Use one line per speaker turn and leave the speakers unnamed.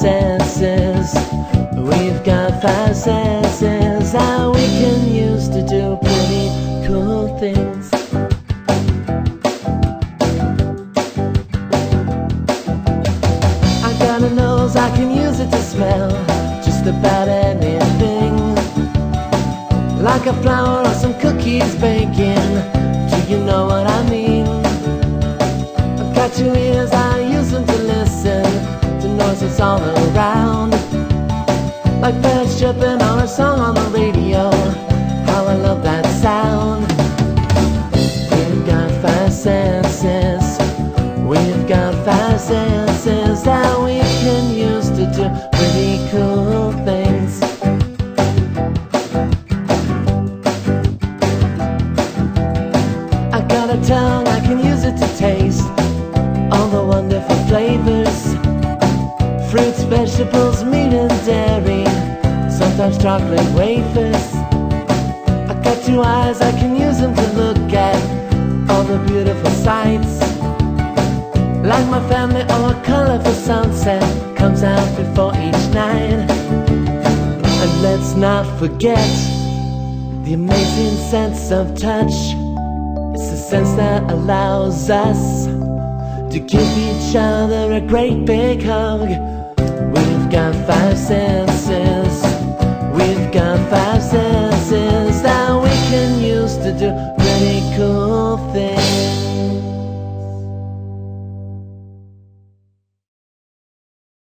senses. We've got five senses that we can use to do pretty cool things. I've got a nose, I can use it to smell just about anything. Like a flower or some cookies baking. Do you know what I mean? I've got two ears, I all around. Like birds chirping or a song on the radio. How I love that sound. We've got five senses. We've got five senses that we can use to do pretty cool things. I got a tongue, vegetables, meat, and dairy. Sometimes chocolate wafers. I've got two eyes, I can use them to look at all the beautiful sights. Like my family or a colorful sunset comes out before each night. And let's not forget the amazing sense of touch. It's the sense that allows us to give each other a great big hug got five senses. We've got five senses that we can use to do pretty cool things.